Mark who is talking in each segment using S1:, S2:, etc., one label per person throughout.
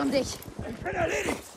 S1: um dich.
S2: Ich bin erledigt!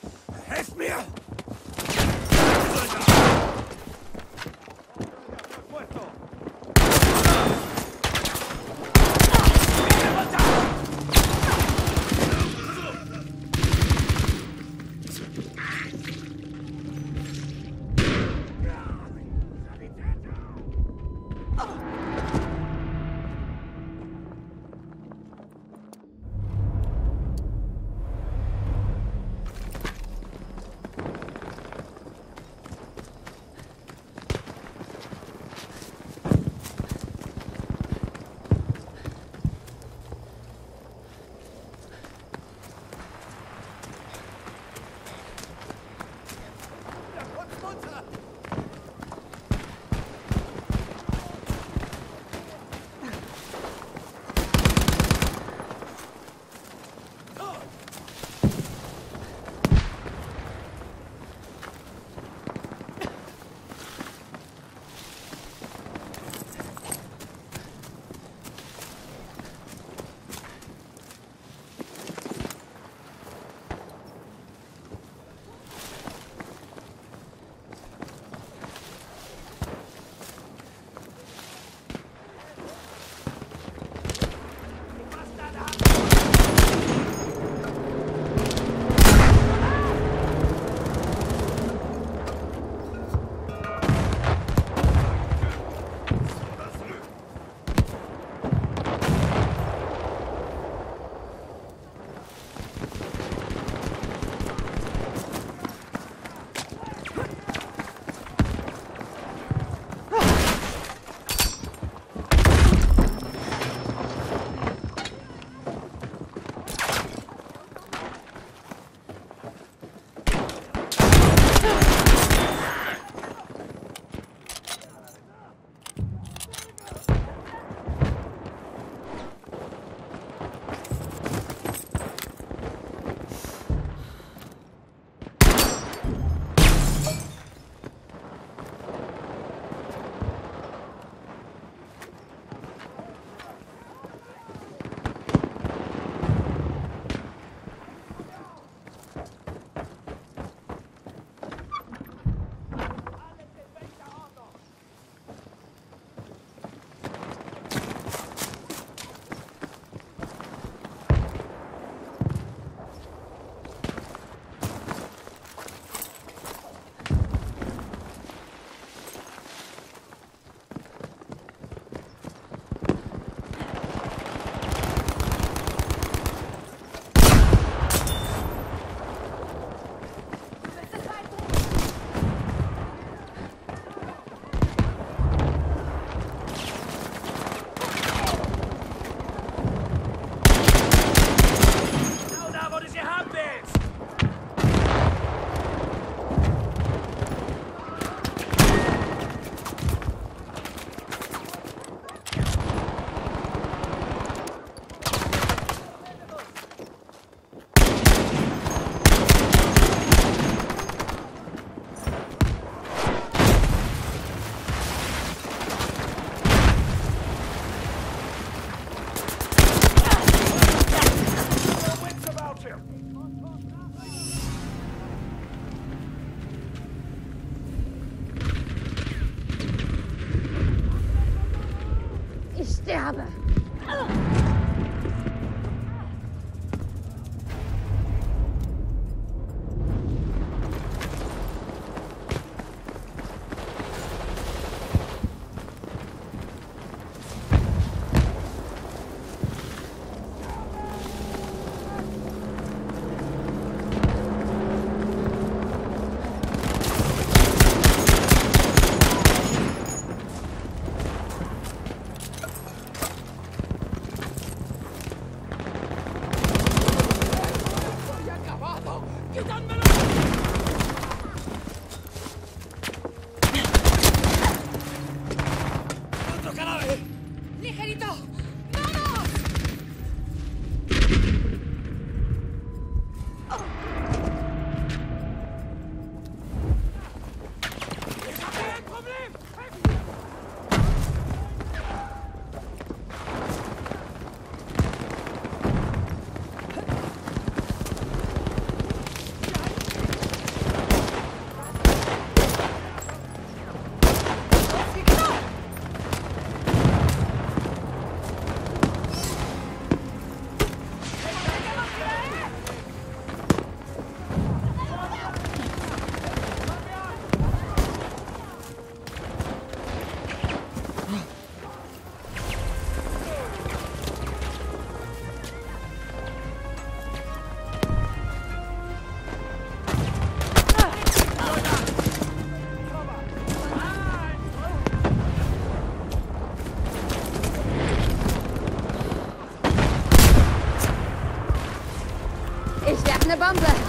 S1: 三倍